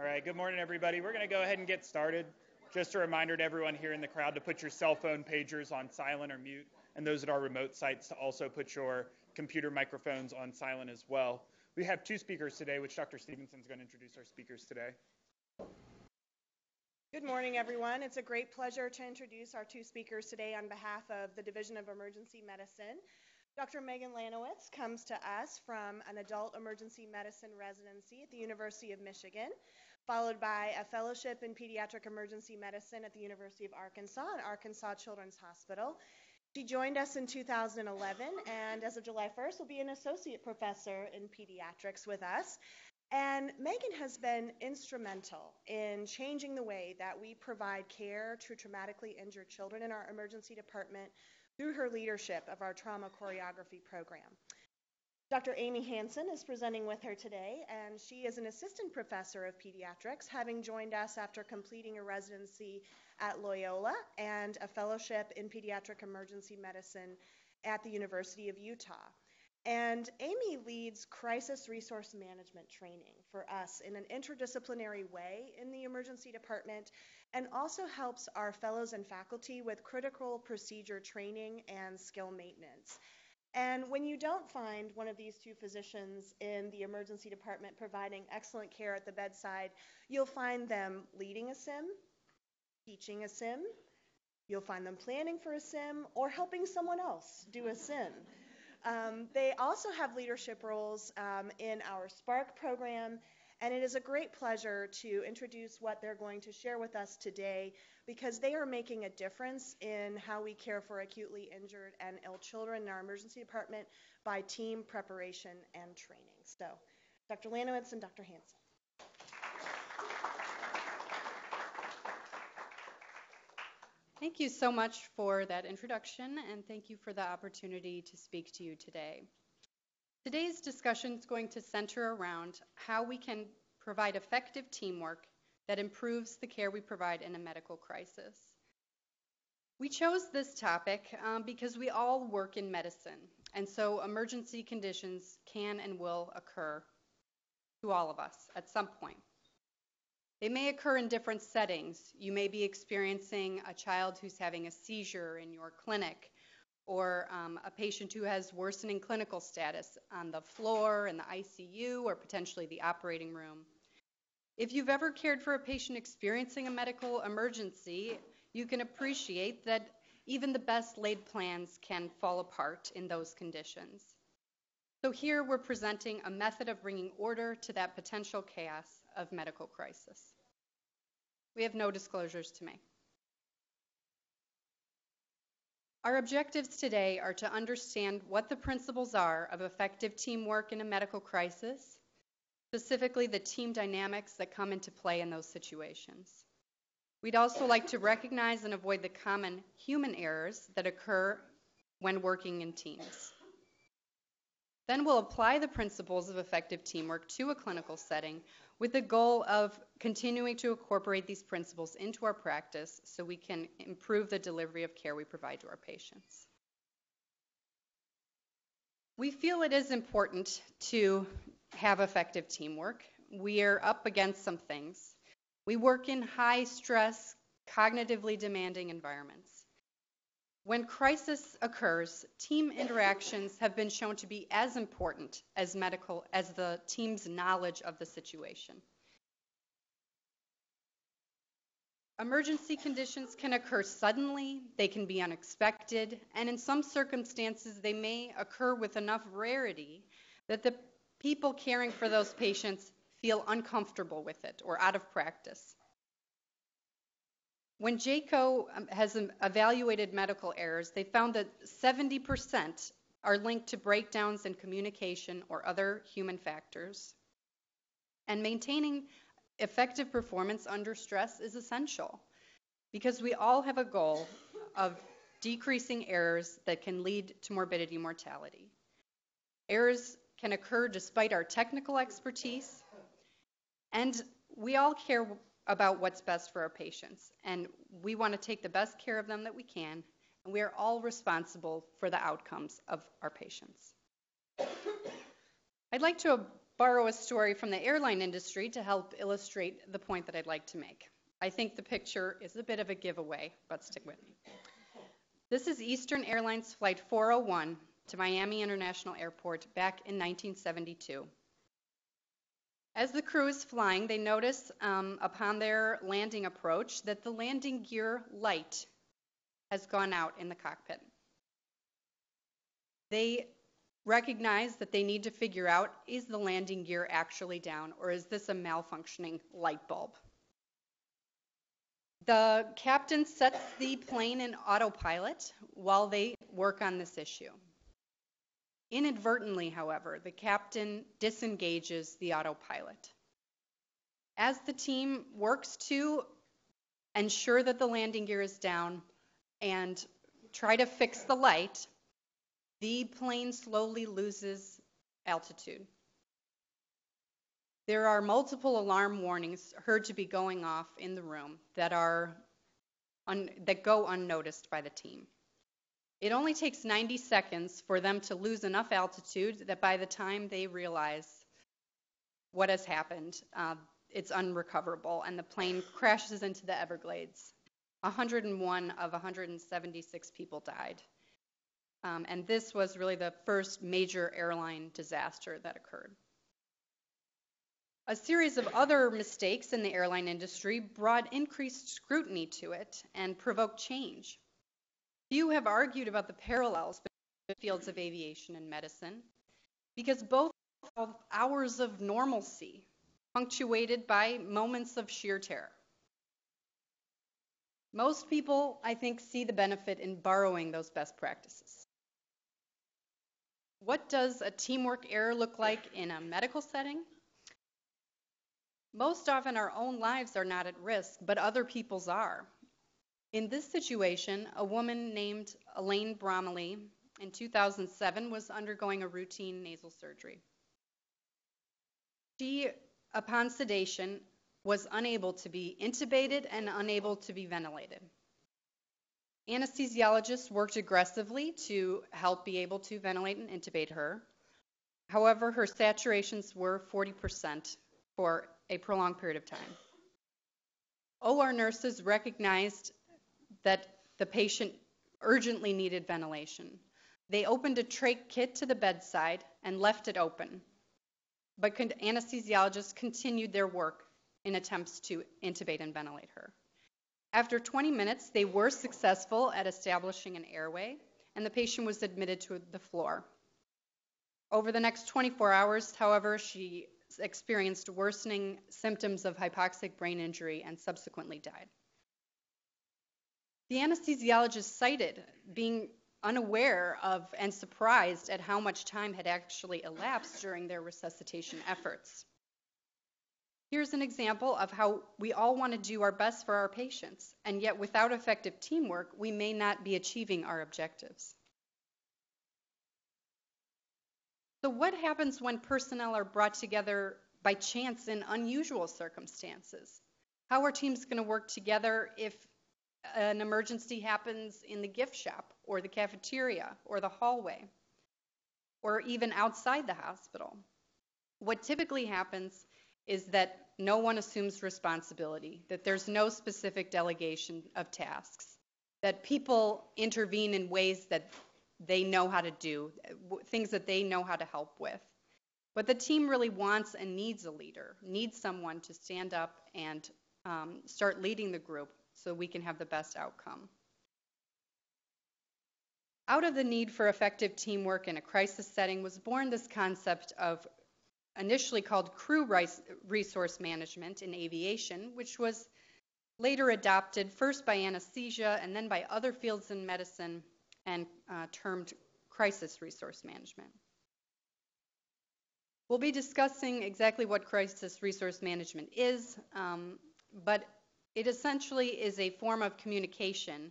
All right, good morning, everybody. We're going to go ahead and get started. Just a reminder to everyone here in the crowd to put your cell phone pagers on silent or mute, and those at our remote sites to also put your computer microphones on silent as well. We have two speakers today, which Dr. Stevenson is going to introduce our speakers today. Good morning, everyone. It's a great pleasure to introduce our two speakers today on behalf of the Division of Emergency Medicine. Dr. Megan Laniewicz comes to us from an adult emergency medicine residency at the University of Michigan, followed by a fellowship in pediatric emergency medicine at the University of Arkansas and Arkansas Children's Hospital. She joined us in 2011 and as of July 1st will be an associate professor in pediatrics with us. And Megan has been instrumental in changing the way that we provide care to traumatically injured children in our emergency department through her leadership of our trauma choreography program. Dr. Amy Hanson is presenting with her today, and she is an assistant professor of pediatrics, having joined us after completing a residency at Loyola and a fellowship in pediatric emergency medicine at the University of Utah. And Amy leads crisis resource management training for us in an interdisciplinary way in the emergency department and also helps our fellows and faculty with critical procedure training and skill maintenance. And when you don't find one of these two physicians in the emergency department providing excellent care at the bedside, you'll find them leading a sim, teaching a sim, you'll find them planning for a sim, or helping someone else do a sim. Um, they also have leadership roles um, in our SPARC program, and it is a great pleasure to introduce what they're going to share with us today because they are making a difference in how we care for acutely injured and ill children in our emergency department by team preparation and training. So, Dr. Laniewicz and Dr. Hanson. Thank you so much for that introduction, and thank you for the opportunity to speak to you today. Today's discussion is going to center around how we can provide effective teamwork that improves the care we provide in a medical crisis. We chose this topic um, because we all work in medicine, and so emergency conditions can and will occur to all of us at some point. They may occur in different settings. You may be experiencing a child who's having a seizure in your clinic, or um, a patient who has worsening clinical status on the floor in the ICU or potentially the operating room. If you've ever cared for a patient experiencing a medical emergency, you can appreciate that even the best laid plans can fall apart in those conditions. So here we're presenting a method of bringing order to that potential chaos of medical crisis. We have no disclosures to make. Our objectives today are to understand what the principles are of effective teamwork in a medical crisis, specifically the team dynamics that come into play in those situations. We'd also like to recognize and avoid the common human errors that occur when working in teams. Then we'll apply the principles of effective teamwork to a clinical setting with the goal of continuing to incorporate these principles into our practice so we can improve the delivery of care we provide to our patients. We feel it is important to have effective teamwork. We are up against some things. We work in high stress, cognitively demanding environments. When crisis occurs, team interactions have been shown to be as important as medical as the team's knowledge of the situation. Emergency conditions can occur suddenly, they can be unexpected, and in some circumstances they may occur with enough rarity that the people caring for those patients feel uncomfortable with it or out of practice. When JCAHO um, has evaluated medical errors, they found that 70% are linked to breakdowns in communication or other human factors. And maintaining effective performance under stress is essential because we all have a goal of decreasing errors that can lead to morbidity mortality. Errors can occur despite our technical expertise, and we all care about what's best for our patients. And we want to take the best care of them that we can, and we are all responsible for the outcomes of our patients. I'd like to borrow a story from the airline industry to help illustrate the point that I'd like to make. I think the picture is a bit of a giveaway, but stick with me. This is Eastern Airlines Flight 401 to Miami International Airport back in 1972. As the crew is flying, they notice um, upon their landing approach that the landing gear light has gone out in the cockpit. They recognize that they need to figure out is the landing gear actually down or is this a malfunctioning light bulb? The captain sets the plane in autopilot while they work on this issue. Inadvertently, however, the captain disengages the autopilot. As the team works to ensure that the landing gear is down and try to fix the light, the plane slowly loses altitude. There are multiple alarm warnings heard to be going off in the room that are un- that go unnoticed by the team. It only takes 90 seconds for them to lose enough altitude that by the time they realize what has happened, uh, it's unrecoverable, and the plane crashes into the Everglades. 101 of 176 people died. Um, and this was really the first major airline disaster that occurred. A series of other mistakes in the airline industry brought increased scrutiny to it and provoked change. Few have argued about the parallels between the fields of aviation and medicine because both have hours of normalcy punctuated by moments of sheer terror. Most people, I think, see the benefit in borrowing those best practices. What does a teamwork error look like in a medical setting? Most often, our own lives are not at risk, but other people's are. In this situation, a woman named Elaine Bromley in 2007 was undergoing a routine nasal surgery. She, upon sedation, was unable to be intubated and unable to be ventilated. Anesthesiologists worked aggressively to help be able to ventilate and intubate her. However, her saturations were 40% for a prolonged period of time. OR nurses recognized that the patient urgently needed ventilation. They opened a trach kit to the bedside and left it open. But anesthesiologists continued their work in attempts to intubate and ventilate her. After 20 minutes, they were successful at establishing an airway, and the patient was admitted to the floor. Over the next 24 hours, however, she experienced worsening symptoms of hypoxic brain injury and subsequently died. The anesthesiologist cited being unaware of and surprised at how much time had actually elapsed during their resuscitation efforts. Here's an example of how we all want to do our best for our patients, and yet without effective teamwork, we may not be achieving our objectives. So, what happens when personnel are brought together by chance in unusual circumstances? How are teams going to work together if an emergency happens in the gift shop or the cafeteria or the hallway or even outside the hospital? What typically happens is that no one assumes responsibility, that there's no specific delegation of tasks, that people intervene in ways that they know how to do, things that they know how to help with. But the team really wants and needs a leader, needs someone to stand up and um, start leading the group so we can have the best outcome. Out of the need for effective teamwork in a crisis setting was born this concept of initially called crew resource management in aviation, which was later adopted first by anesthesia and then by other fields in medicine and uh, termed crisis resource management. We'll be discussing exactly what crisis resource management is, um, but it essentially is a form of communication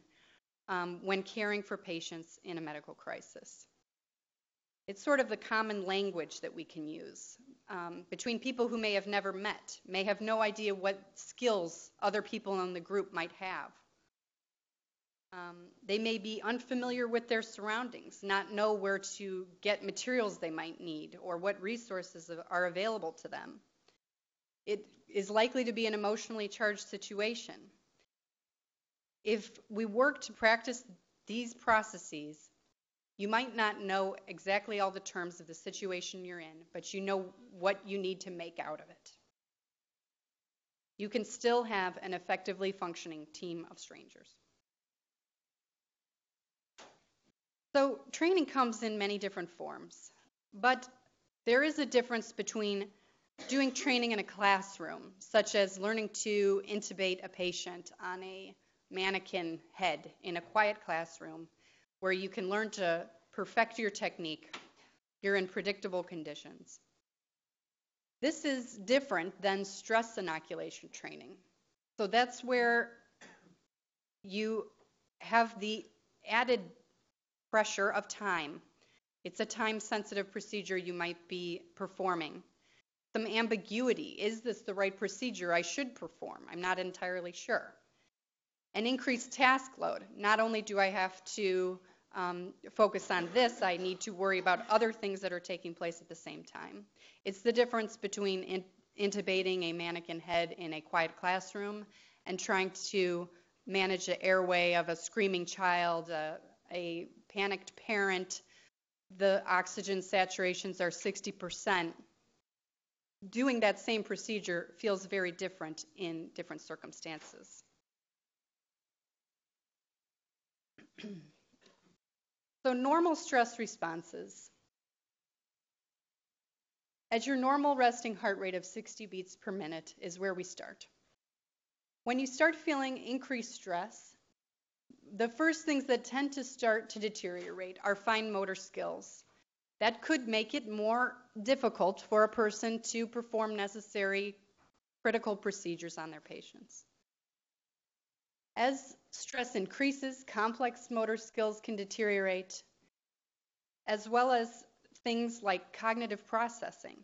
um, when caring for patients in a medical crisis. It's sort of the common language that we can use um, between people who may have never met, may have no idea what skills other people in the group might have. Um, they may be unfamiliar with their surroundings, not know where to get materials they might need or what resources are available to them. It is likely to be an emotionally charged situation. If we work to practice these processes, you might not know exactly all the terms of the situation you're in, but you know what you need to make out of it. You can still have an effectively functioning team of strangers. So training comes in many different forms, but there is a difference between doing training in a classroom, such as learning to intubate a patient on a mannequin head in a quiet classroom, where you can learn to perfect your technique. You're in predictable conditions. This is different than stress inoculation training. So that's where you have the added pressure of time. It's a time sensitive procedure you might be performing. Some ambiguity is this the right procedure I should perform? I'm not entirely sure. An increased task load. Not only do I have to um, focus on this, I need to worry about other things that are taking place at the same time. It's the difference between in, intubating a mannequin head in a quiet classroom and trying to manage the airway of a screaming child, uh, a panicked parent, the oxygen saturations are 60%. Doing that same procedure feels very different in different circumstances. so, normal stress responses. At your normal resting heart rate of 60 beats per minute is where we start. When you start feeling increased stress, the first things that tend to start to deteriorate are fine motor skills. That could make it more difficult for a person to perform necessary critical procedures on their patients. As stress increases, complex motor skills can deteriorate, as well as things like cognitive processing.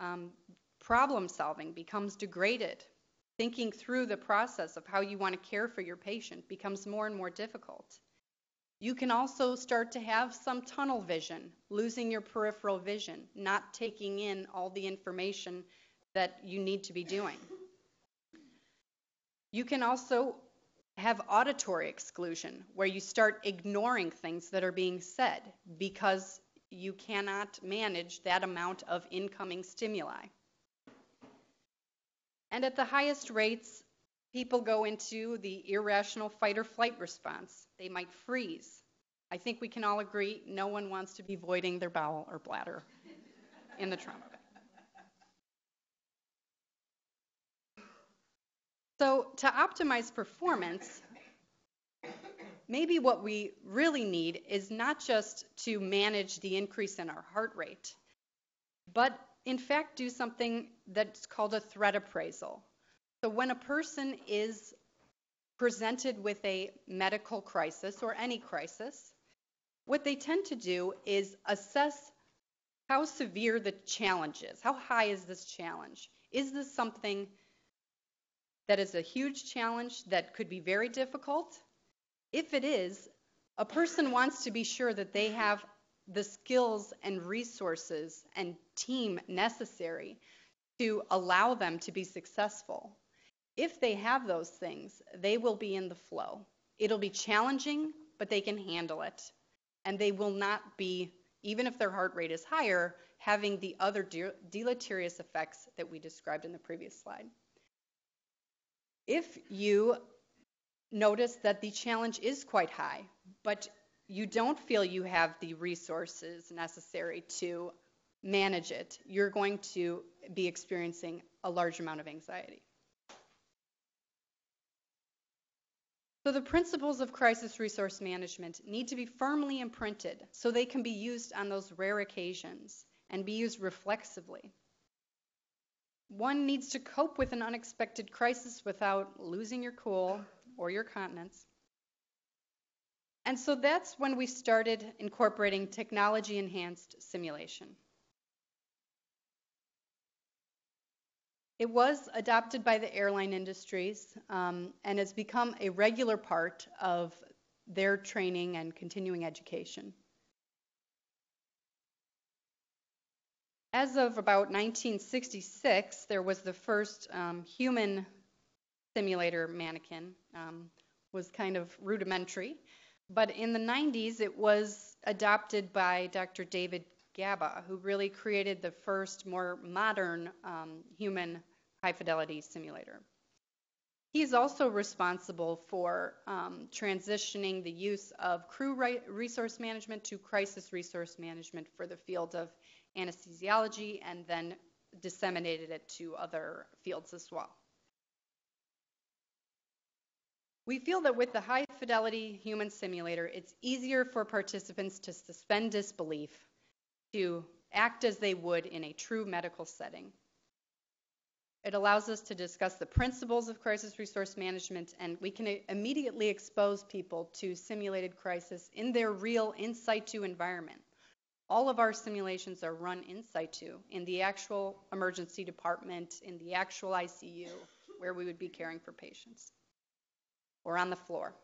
Um, problem solving becomes degraded thinking through the process of how you want to care for your patient becomes more and more difficult. You can also start to have some tunnel vision, losing your peripheral vision, not taking in all the information that you need to be doing. You can also have auditory exclusion, where you start ignoring things that are being said because you cannot manage that amount of incoming stimuli. And at the highest rates, people go into the irrational fight or flight response. They might freeze. I think we can all agree no one wants to be voiding their bowel or bladder in the trauma bed. So, to optimize performance, maybe what we really need is not just to manage the increase in our heart rate, but in fact do something that's called a threat appraisal. So when a person is presented with a medical crisis or any crisis, what they tend to do is assess how severe the challenge is. How high is this challenge? Is this something that is a huge challenge that could be very difficult? If it is, a person wants to be sure that they have the skills and resources and team necessary to allow them to be successful. If they have those things, they will be in the flow. It'll be challenging, but they can handle it. And they will not be, even if their heart rate is higher, having the other de- deleterious effects that we described in the previous slide. If you notice that the challenge is quite high, but you don't feel you have the resources necessary to manage it, you're going to be experiencing a large amount of anxiety. So, the principles of crisis resource management need to be firmly imprinted so they can be used on those rare occasions and be used reflexively. One needs to cope with an unexpected crisis without losing your cool or your continence. And so that's when we started incorporating technology enhanced simulation. It was adopted by the airline industries um, and has become a regular part of their training and continuing education. As of about 1966, there was the first um, human simulator mannequin. Um, was kind of rudimentary, but in the 90s it was adopted by Dr. David Gaba, who really created the first more modern um, human high fidelity simulator. He's also responsible for um, transitioning the use of crew resource management to crisis resource management for the field of anesthesiology and then disseminated it to other fields as well. We feel that with the high fidelity human simulator, it's easier for participants to suspend disbelief, to act as they would in a true medical setting. It allows us to discuss the principles of crisis resource management, and we can immediately expose people to simulated crisis in their real in situ environment. All of our simulations are run in situ in the actual emergency department, in the actual ICU, where we would be caring for patients, or on the floor.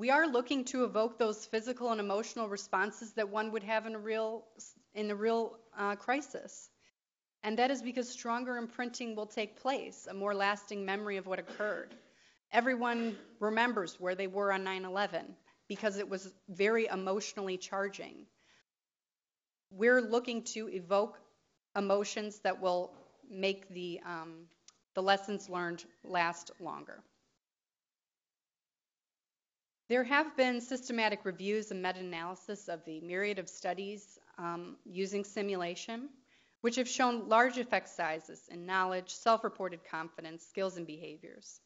We are looking to evoke those physical and emotional responses that one would have in a real, in a real uh, crisis. And that is because stronger imprinting will take place, a more lasting memory of what occurred. Everyone remembers where they were on 9 11 because it was very emotionally charging we're looking to evoke emotions that will make the, um, the lessons learned last longer. There have been systematic reviews and meta-analysis of the myriad of studies um, using simulation, which have shown large effect sizes in knowledge, self-reported confidence, skills, and behaviors.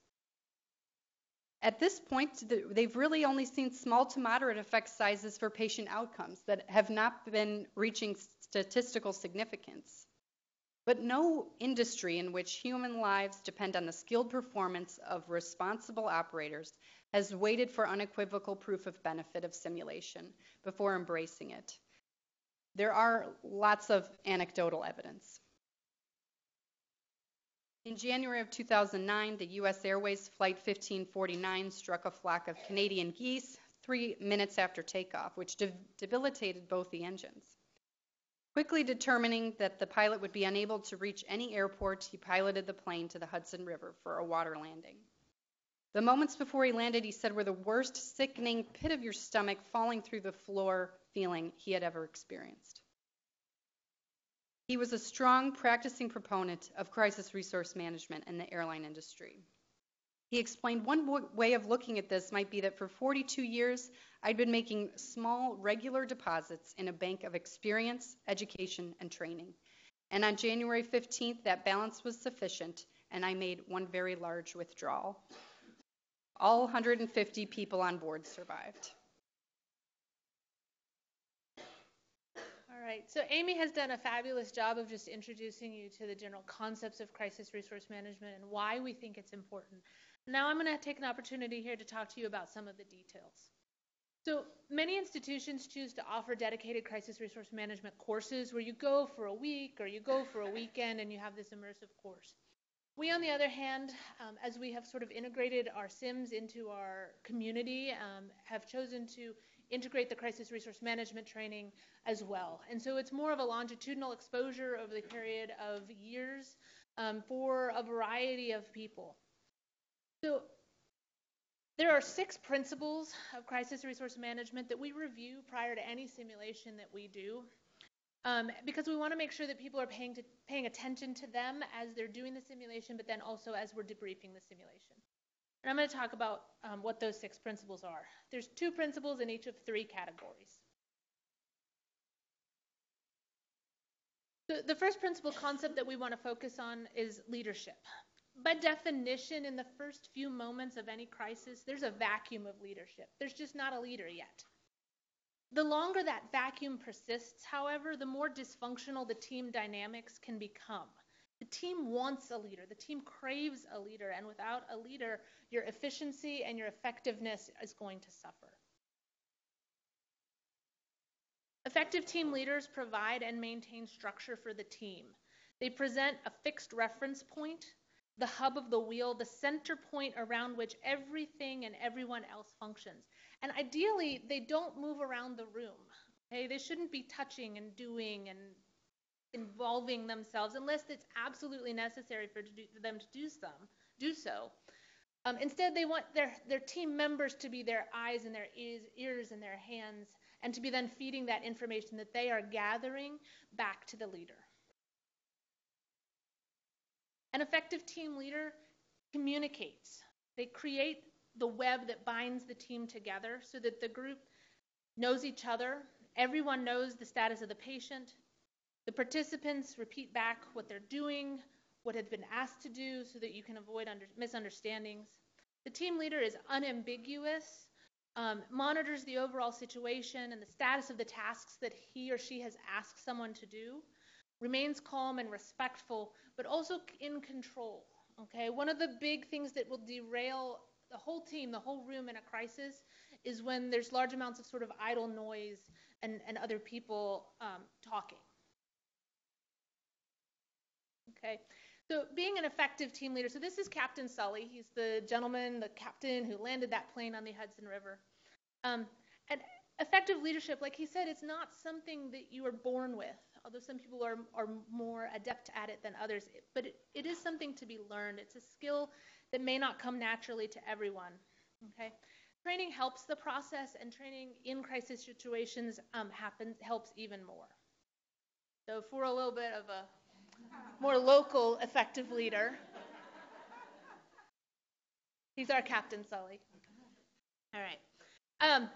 At this point, they've really only seen small to moderate effect sizes for patient outcomes that have not been reaching statistical significance. But no industry in which human lives depend on the skilled performance of responsible operators has waited for unequivocal proof of benefit of simulation before embracing it. There are lots of anecdotal evidence. In January of 2009, the U.S. Airways Flight 1549 struck a flock of Canadian geese three minutes after takeoff, which de- debilitated both the engines. Quickly determining that the pilot would be unable to reach any airport, he piloted the plane to the Hudson River for a water landing. The moments before he landed, he said, were the worst sickening pit of your stomach falling through the floor feeling he had ever experienced. He was a strong practicing proponent of crisis resource management in the airline industry. He explained one way of looking at this might be that for 42 years, I'd been making small, regular deposits in a bank of experience, education, and training. And on January 15th, that balance was sufficient, and I made one very large withdrawal. All 150 people on board survived. All right. So Amy has done a fabulous job of just introducing you to the general concepts of crisis resource management and why we think it's important. Now I'm going to take an opportunity here to talk to you about some of the details. So many institutions choose to offer dedicated crisis resource management courses where you go for a week or you go for a weekend and you have this immersive course. We, on the other hand, um, as we have sort of integrated our SIMs into our community, um, have chosen to integrate the crisis resource management training as well. And so it's more of a longitudinal exposure over the period of years um, for a variety of people. So there are six principles of crisis resource management that we review prior to any simulation that we do. Um, because we want to make sure that people are paying, to, paying attention to them as they're doing the simulation, but then also as we're debriefing the simulation. And I'm going to talk about um, what those six principles are. There's two principles in each of three categories. So the first principle concept that we want to focus on is leadership. By definition, in the first few moments of any crisis, there's a vacuum of leadership. There's just not a leader yet. The longer that vacuum persists, however, the more dysfunctional the team dynamics can become. The team wants a leader. The team craves a leader. And without a leader, your efficiency and your effectiveness is going to suffer. Effective team leaders provide and maintain structure for the team. They present a fixed reference point, the hub of the wheel, the center point around which everything and everyone else functions. And ideally, they don't move around the room. Okay, they shouldn't be touching and doing and involving themselves unless it's absolutely necessary for, do, for them to do some do so. Um, instead, they want their, their team members to be their eyes and their ears, ears and their hands, and to be then feeding that information that they are gathering back to the leader. An effective team leader communicates. They create the web that binds the team together so that the group knows each other, everyone knows the status of the patient, the participants repeat back what they're doing, what has been asked to do so that you can avoid under, misunderstandings. The team leader is unambiguous, um, monitors the overall situation and the status of the tasks that he or she has asked someone to do, remains calm and respectful, but also in control. Okay, one of the big things that will derail the whole team, the whole room in a crisis, is when there's large amounts of sort of idle noise and, and other people um, talking. Okay, so being an effective team leader. So this is Captain Sully. He's the gentleman, the captain who landed that plane on the Hudson River. Um, and effective leadership, like he said, it's not something that you are born with although some people are, are more adept at it than others. But it, it is something to be learned. It's a skill that may not come naturally to everyone. Okay, training helps the process, and training in crisis situations um, happens helps even more. So for a little bit of a more local effective leader, he's our Captain Sully. All right. Um,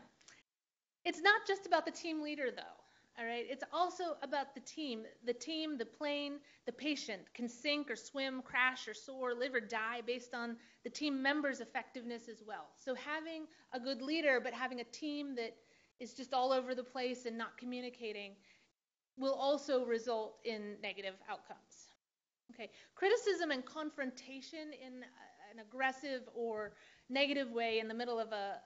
it's not just about the team leader, though. All right. It's also about the team. The team, the plane, the patient can sink or swim, crash or soar, live or die based on the team member's effectiveness as well. So having a good leader, but having a team that is just all over the place and not communicating will also result in negative outcomes. Okay. Criticism and confrontation in an aggressive or negative way in the middle of a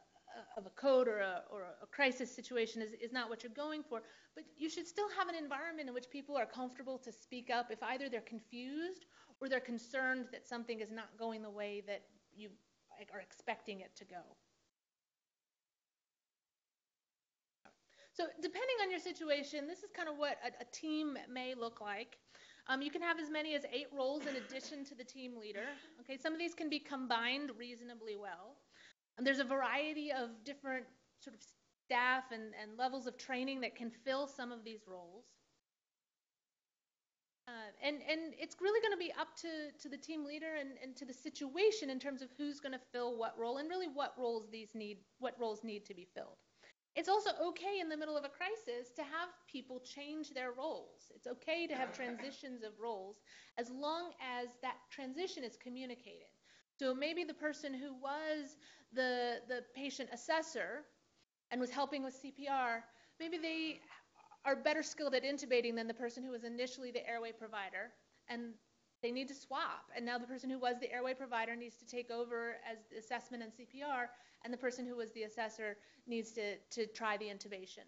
of a code or a, or a crisis situation is, is not what you're going for. But you should still have an environment in which people are comfortable to speak up if either they're confused or they're concerned that something is not going the way that you are expecting it to go. So depending on your situation, this is kind of what a, a team may look like. Um, you can have as many as eight roles in addition to the team leader. Okay, some of these can be combined reasonably well. And there's a variety of different sort of staff and, and levels of training that can fill some of these roles. Uh, and, and it's really going to be up to, to the team leader and, and to the situation in terms of who's going to fill what role and really what roles these need what roles need to be filled. It's also okay in the middle of a crisis to have people change their roles. It's okay to have transitions of roles as long as that transition is communicated. So maybe the person who was the, the patient assessor and was helping with CPR, maybe they are better skilled at intubating than the person who was initially the airway provider, and they need to swap. And now the person who was the airway provider needs to take over as the assessment and CPR, and the person who was the assessor needs to, to try the intubation.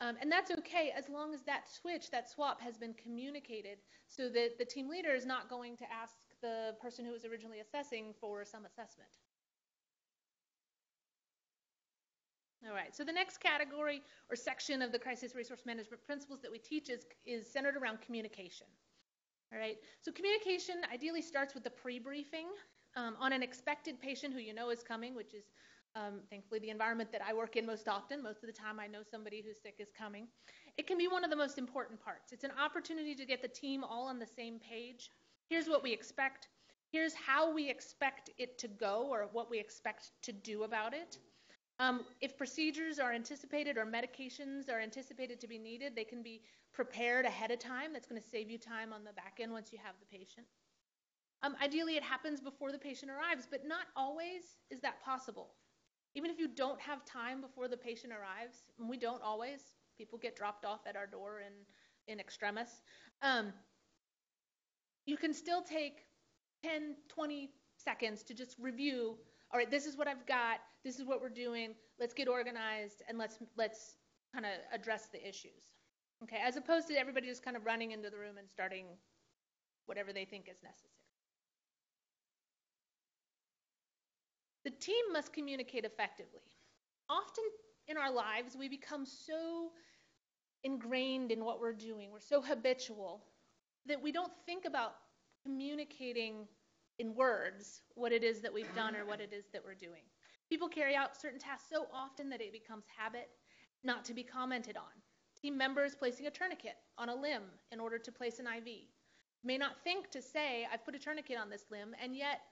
Um, and that's okay as long as that switch, that swap, has been communicated so that the team leader is not going to ask the person who was originally assessing for some assessment. All right, so the next category or section of the crisis resource management principles that we teach is, is centered around communication. All right, so communication ideally starts with the pre-briefing um, on an expected patient who you know is coming, which is um, thankfully the environment that I work in most often. Most of the time I know somebody who's sick is coming. It can be one of the most important parts. It's an opportunity to get the team all on the same page. Here's what we expect. Here's how we expect it to go or what we expect to do about it. Um, if procedures are anticipated or medications are anticipated to be needed, they can be prepared ahead of time. That's going to save you time on the back end once you have the patient. Um, ideally, it happens before the patient arrives, but not always is that possible. Even if you don't have time before the patient arrives, and we don't always, people get dropped off at our door in, in extremis, um, you can still take 10, 20 seconds to just review all right, this is what I've got, this is what we're doing, let's get organized and let's let's kind of address the issues. Okay, as opposed to everybody just kind of running into the room and starting whatever they think is necessary. The team must communicate effectively. Often in our lives, we become so ingrained in what we're doing, we're so habitual that we don't think about communicating in words what it is that we've done or what it is that we're doing. People carry out certain tasks so often that it becomes habit not to be commented on. Team members placing a tourniquet on a limb in order to place an IV may not think to say, I've put a tourniquet on this limb, and yet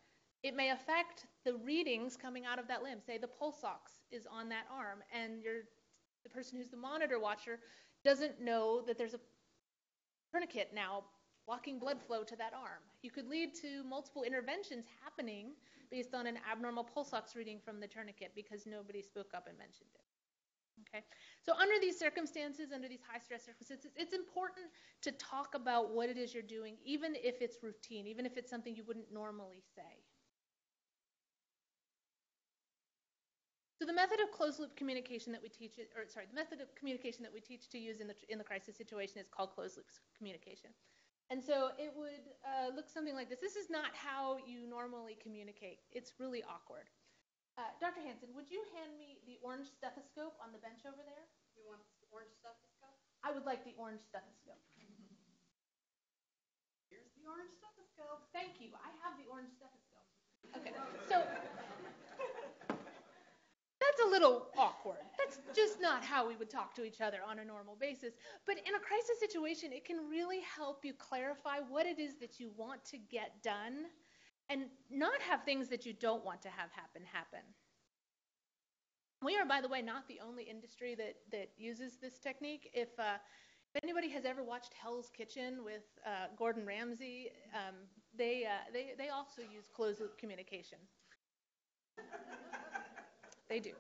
it may affect the readings coming out of that limb. Say the pulse ox is on that arm, and you're, the person who's the monitor watcher doesn't know that there's a tourniquet now blocking blood flow to that arm. You could lead to multiple interventions happening based on an abnormal pulse ox reading from the tourniquet because nobody spoke up and mentioned it. Okay, so under these circumstances, under these high stress circumstances, it's important to talk about what it is you're doing, even if it's routine, even if it's something you wouldn't normally say. So the method of closed loop communication that we teach, or sorry, the method of communication that we teach to use in the in the crisis situation is called closed loop communication. And so it would uh, look something like this. This is not how you normally communicate. It's really awkward. Uh, Dr. Hanson, would you hand me the orange stethoscope on the bench over there? You want the orange stethoscope? I would like the orange stethoscope. Here's the orange stethoscope. Thank you. I have the orange stethoscope. Okay, so that's a little awkward. That's just not how we would talk to each other on a normal basis. But in a crisis situation, it can really help you clarify what it is that you want to get done and not have things that you don't want to have happen happen. We are, by the way, not the only industry that, that uses this technique. If, uh, if anybody has ever watched Hell's Kitchen with uh, Gordon Ramsay, um, they, uh, they, they also use closed loop communication. They do.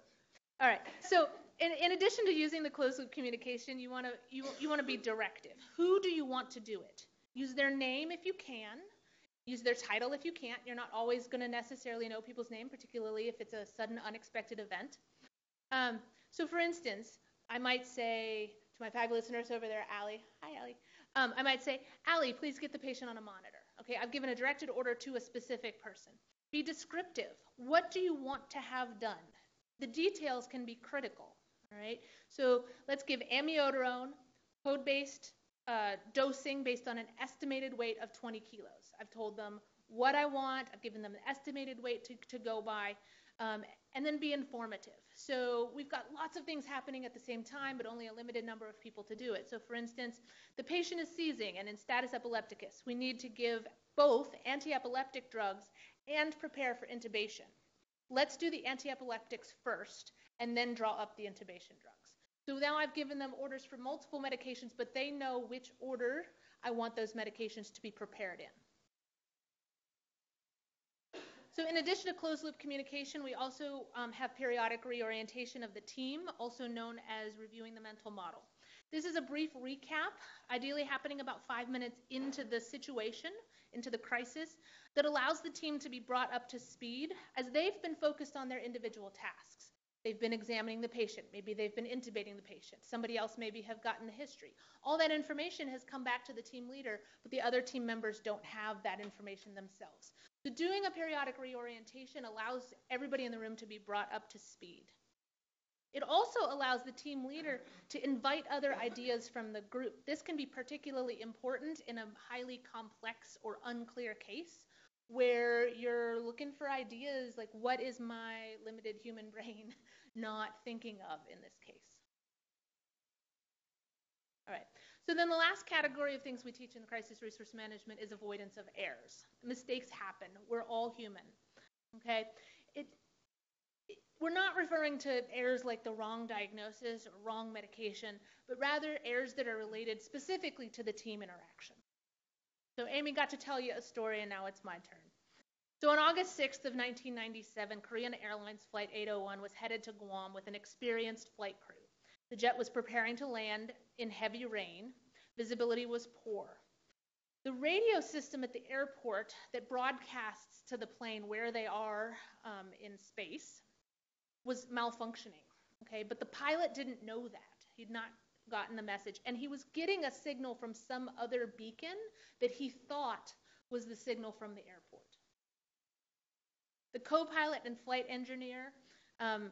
All right. So in, in addition to using the closed loop communication, you want to you, you want to be directive. Who do you want to do it? Use their name if you can. Use their title if you can't. You're not always going to necessarily know people's name, particularly if it's a sudden, unexpected event. Um, so, for instance, I might say to my fabulous nurse over there, Allie, hi, Allie. Um, I might say, Allie, please get the patient on a monitor. Okay, I've given a directed order to a specific person. Be descriptive. What do you want to have done? The details can be critical. All right. So let's give amiodarone code-based uh, dosing based on an estimated weight of 20 kilos. I've told them what I want. I've given them an estimated weight to, to go by, um, and then be informative. So we've got lots of things happening at the same time, but only a limited number of people to do it. So for instance, the patient is seizing and in status epilepticus. We need to give both anti-epileptic drugs and prepare for intubation. Let's do the antiepileptics first and then draw up the intubation drugs. So now I've given them orders for multiple medications, but they know which order I want those medications to be prepared in. So in addition to closed loop communication, we also um, have periodic reorientation of the team, also known as reviewing the mental model. This is a brief recap, ideally happening about five minutes into the situation, into the crisis, that allows the team to be brought up to speed as they've been focused on their individual tasks. They've been examining the patient. Maybe they've been intubating the patient. Somebody else maybe have gotten the history. All that information has come back to the team leader, but the other team members don't have that information themselves. So doing a periodic reorientation allows everybody in the room to be brought up to speed. It also allows the team leader to invite other ideas from the group. This can be particularly important in a highly complex or unclear case where you're looking for ideas like what is my limited human brain not thinking of in this case. All right. So then the last category of things we teach in the crisis resource management is avoidance of errors. Mistakes happen. We're all human. Okay? It, we're not referring to errors like the wrong diagnosis or wrong medication, but rather errors that are related specifically to the team interaction. So Amy got to tell you a story, and now it's my turn. So on August 6th of 1997, Korean Airlines Flight 801 was headed to Guam with an experienced flight crew. The jet was preparing to land in heavy rain. Visibility was poor. The radio system at the airport that broadcasts to the plane where they are um, in space was malfunctioning. Okay, but the pilot didn't know that. He'd not gotten the message, and he was getting a signal from some other beacon that he thought was the signal from the airport. The co-pilot and flight engineer, um,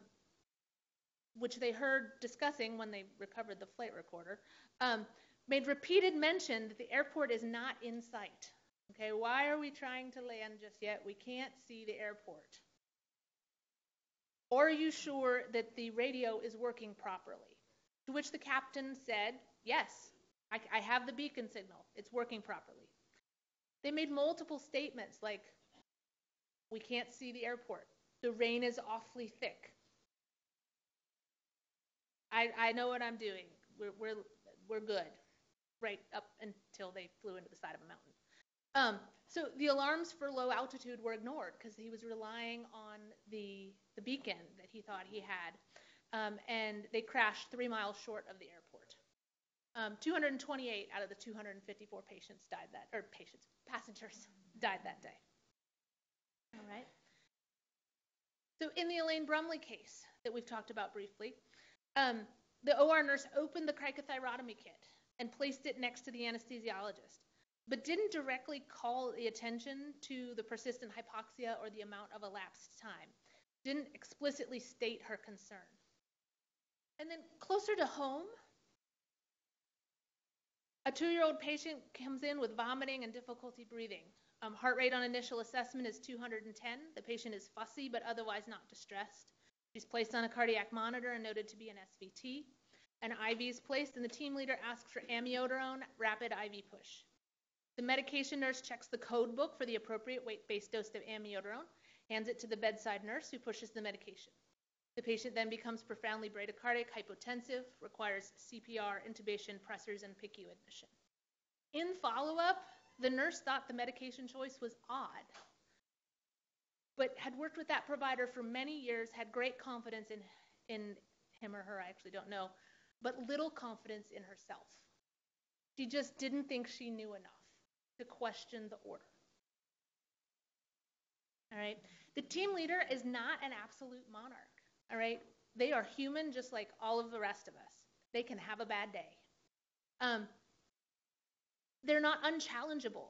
which they heard discussing when they recovered the flight recorder, um, made repeated mention that the airport is not in sight. Okay, why are we trying to land just yet? We can't see the airport. Are you sure that the radio is working properly? To which the captain said, Yes, I, I have the beacon signal. It's working properly. They made multiple statements like, We can't see the airport. The rain is awfully thick. I, I know what I'm doing. We're, we're, we're good. Right up until they flew into the side of a mountain. Um, so the alarms for low altitude were ignored because he was relying on the, the beacon that he thought he had. Um, and they crashed three miles short of the airport. Um, 228 out of the 254 patients died that, or patients, passengers died that day. All right. So in the Elaine Bromiley case that we've talked about briefly, um, the OR nurse opened the cricothyrotomy kit and placed it next to the anesthesiologist, but didn't directly call the attention to the persistent hypoxia or the amount of elapsed time. Didn't explicitly state her concern. And then closer to home, a two-year-old patient comes in with vomiting and difficulty breathing. Um, heart rate on initial assessment is 210. The patient is fussy but otherwise not distressed. She's placed on a cardiac monitor and noted to be an SVT. An IV is placed, and the team leader asks for amiodarone rapid IV push. The medication nurse checks the code book for the appropriate weight-based dose of amiodarone, hands it to the bedside nurse who pushes the medication. The patient then becomes profoundly bradycardic, hypotensive, requires CPR, intubation, pressors, and PICU admission. In follow-up, the nurse thought the medication choice was odd, but had worked with that provider for many years, had great confidence in, in him or her, I actually don't know, but little confidence in herself. She just didn't think she knew enough to question the order. All right? The team leader is not an absolute monarch. All right? They are human just like all of the rest of us. They can have a bad day. Um, they're not unchallengeable.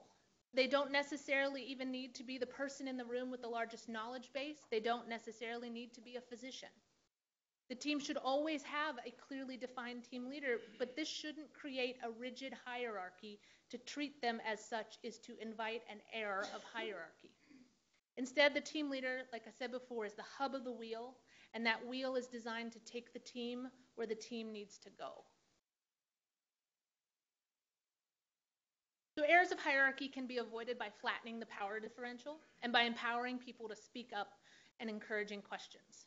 They don't necessarily even need to be the person in the room with the largest knowledge base. They don't necessarily need to be a physician. The team should always have a clearly defined team leader, but this shouldn't create a rigid hierarchy. To treat them as such is to invite an air of hierarchy. Instead, the team leader, like I said before, is the hub of the wheel, and that wheel is designed to take the team where the team needs to go. So errors of hierarchy can be avoided by flattening the power differential and by empowering people to speak up and encouraging questions.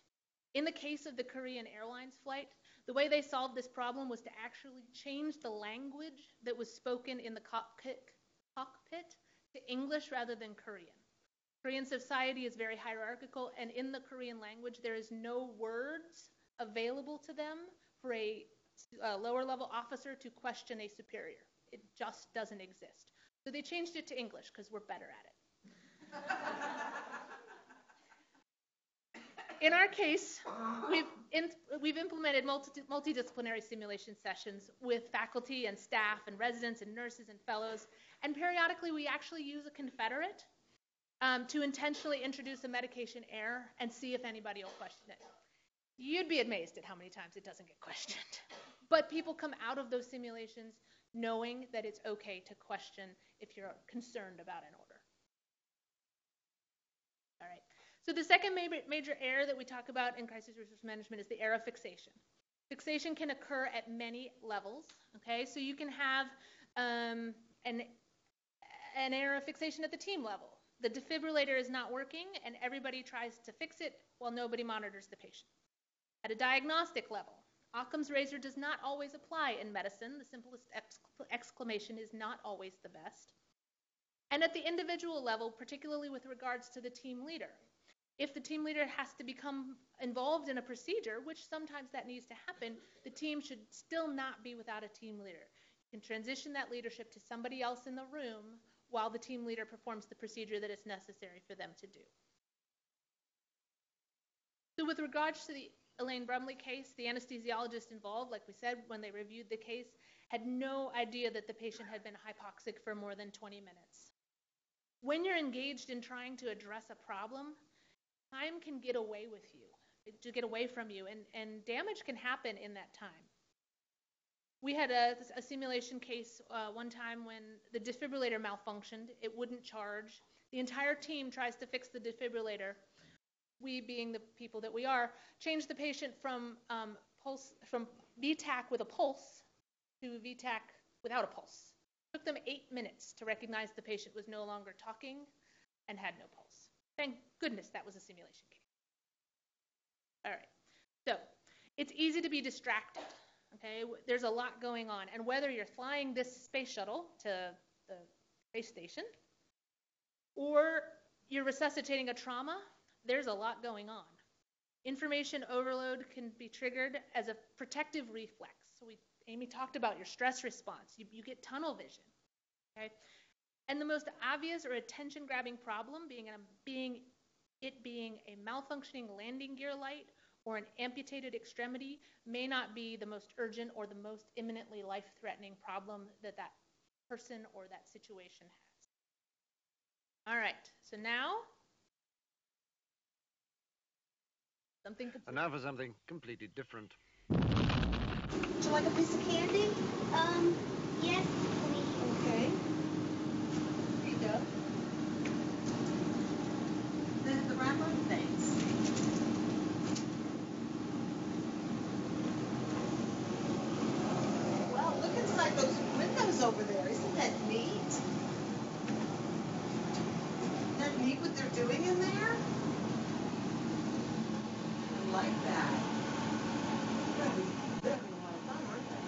In the case of the Korean Airlines flight, the way they solved this problem was to actually change the language that was spoken in the cockpit, cockpit to English rather than Korean. Korean society is very hierarchical, and in the Korean language, there is no words available to them for a, a lower level officer to question a superior. It just doesn't exist. So they changed it to English because we're better at it. in our case, we've, in, we've implemented multi, multidisciplinary simulation sessions with faculty and staff and residents and nurses and fellows. And periodically, we actually use a confederate um, to intentionally introduce a medication error and see if anybody will question it. You'd be amazed at how many times it doesn't get questioned. But people come out of those simulations knowing that it's okay to question if you're concerned about an order. All right. So the second major error that we talk about in crisis resource management is the error of fixation. Fixation can occur at many levels. Okay, so you can have um, an an error of fixation at the team level. The defibrillator is not working, and everybody tries to fix it while nobody monitors the patient. At a diagnostic level, Occam's razor does not always apply in medicine. The simplest exclamation is not always the best. And at the individual level, particularly with regards to the team leader, if the team leader has to become involved in a procedure, which sometimes that needs to happen, the team should still not be without a team leader. You can transition that leadership to somebody else in the room while the team leader performs the procedure that is necessary for them to do. So with regards to the Elaine Bromiley case, the anesthesiologist involved, like we said, when they reviewed the case, had no idea that the patient had been hypoxic for more than 20 minutes. When you're engaged in trying to address a problem, time can get away with you, to get away from you, and, and damage can happen in that time. We had a, a simulation case uh, one time when the defibrillator malfunctioned. It wouldn't charge. The entire team tries to fix the defibrillator. We, being the people that we are, changed the patient from um, pulse from V-tach with a pulse to V-tach without a pulse. It took them eight minutes to recognize the patient was no longer talking and had no pulse. Thank goodness that was a simulation case. All right. So it's easy to be distracted. Okay, there's a lot going on, and whether you're flying this space shuttle to the space station or you're resuscitating a trauma, there's a lot going on. Information overload can be triggered as a protective reflex. So we, Amy talked about your stress response. You, you get tunnel vision. Okay, and the most obvious or attention-grabbing problem being, a, being it being a malfunctioning landing gear light or an amputated extremity may not be the most urgent or the most imminently life-threatening problem that that person or that situation has. All right, so now something. And now for something completely different. Would you like a piece of candy? Um, yes, please. Okay. Here you go. Then the wrapper, thanks. Wow, look inside those windows over there. Isn't that neat? Isn't that neat what they're doing in there? I like that. They're having, they're having a lot of fun, aren't they?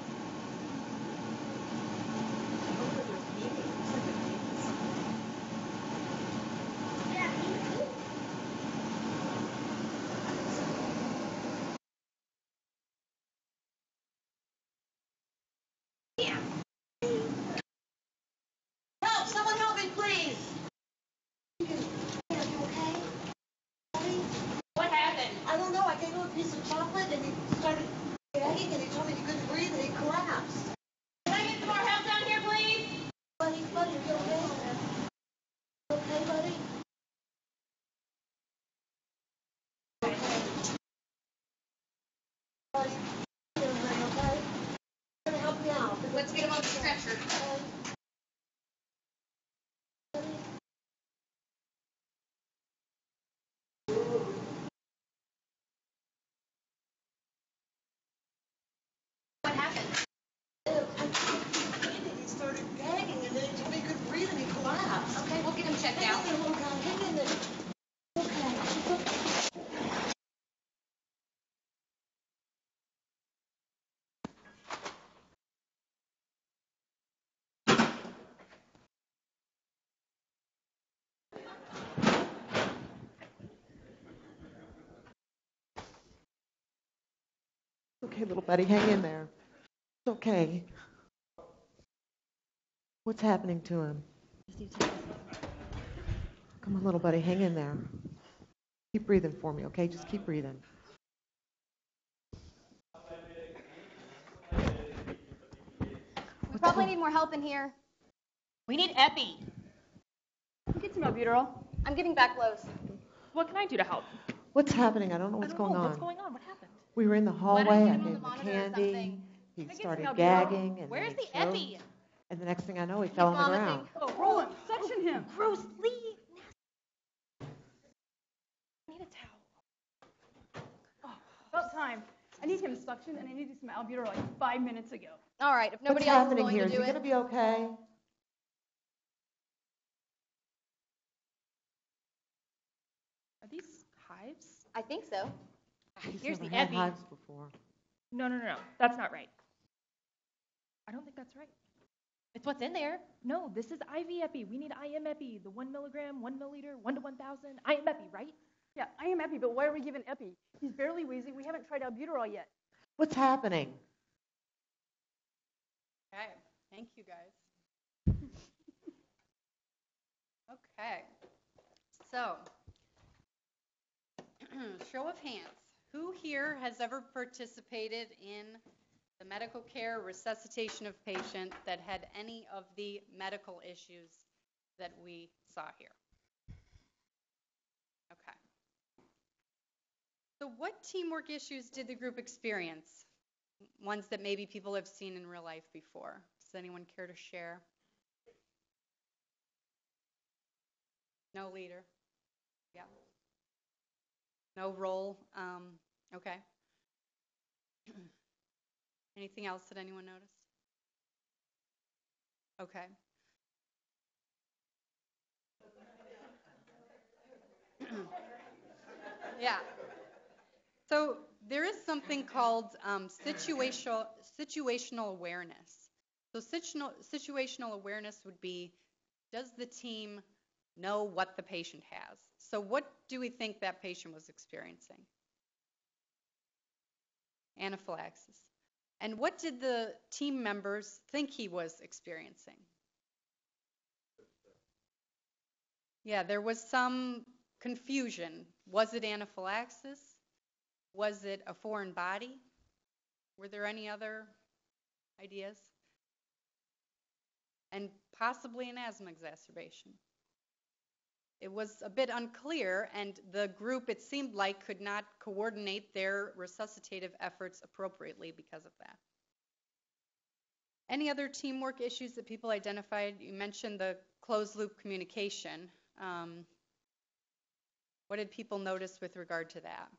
I wonder what they're eating. Looks like they're eating something. Yeah, me too. Yeah. Help! Someone help me, please! Yeah, you okay? Buddy? What happened? I don't know. I gave him a piece of chocolate and he started gagging and he told me he couldn't breathe and he collapsed. Can I get some more help down here, please? Buddy, buddy, you okay? You okay, buddy? Buddy, you okay? You're gonna help me out. Let's get him on the stretcher. Okay? Buddy? What happened? Uh, I and he started gagging and then he told me he couldn't breathe and he collapsed. Okay, we'll get him checked Hang out. in there, little guy. Hang in there. Okay. okay. Okay, little buddy, hang in there. It's okay. What's happening to him? Come on, little buddy, hang in there. Keep breathing for me, okay? Just keep breathing. We probably need more help in here. We need Epi. Get some albuterol. I'm giving back blows. What can I do to help? What's happening? I don't know I what's don't going know. on. What's going on? What happened? We were in the hallway, you I get him gave the him monitor candy. He Can I get started gagging and Where's the choked. Epi? And the next thing I know, he fell on the ground. Oh, roll him. Suction him. Bruce Lee. I need a towel. About time. I need him suction and I need some albuterol like five minutes ago. All right, if nobody What's else is happening willing here? to Is he do going to be okay? Are these hives? I think so. He's Here's never the had Epi. hives before. No, no, no, no. That's not right. I don't think that's right. It's what's in there. No, this is IV Epi. We need IM Epi, the one milligram, one milliliter, one to one thousand. IM Epi, right? Yeah, I am epi, but why are we giving epi? He's barely wheezing. We haven't tried albuterol yet. What's happening? Okay, thank you guys. Okay, so, show of hands, Who here has ever participated in the medical care resuscitation of patient that had any of the medical issues that we saw here? Okay. So what teamwork issues did the group experience? Ones that maybe people have seen in real life before. Does anyone care to share? No leader? Yeah. No role? Um, okay. Anything else that anyone noticed? Okay. yeah. So there is something called um, situational situational awareness. So situational situational awareness would be, does the team know what the patient has? So what do we think that patient was experiencing? Anaphylaxis. And what did the team members think he was experiencing? Yeah, there was some confusion. Was it anaphylaxis? Was it a foreign body? Were there any other ideas? And possibly an asthma exacerbation. It was a bit unclear, and the group, it seemed like, could not coordinate their resuscitative efforts appropriately because of that. Any other teamwork issues that people identified? You mentioned the closed loop communication. Um, what did people notice with regard to that?